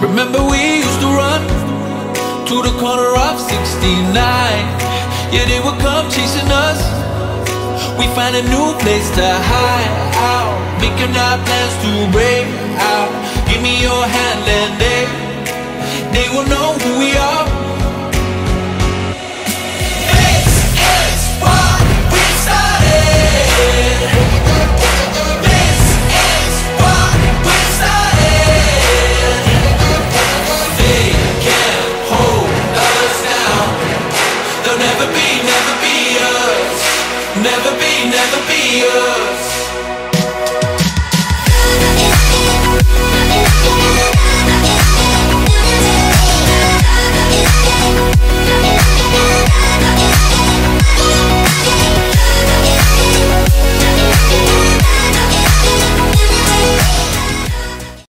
Remember we used to run to the corner of 69. Yeah, they would come chasing us. We find a new place to hide out, making our plans to break out. Give me your hand and they, they will know who we are. never be us.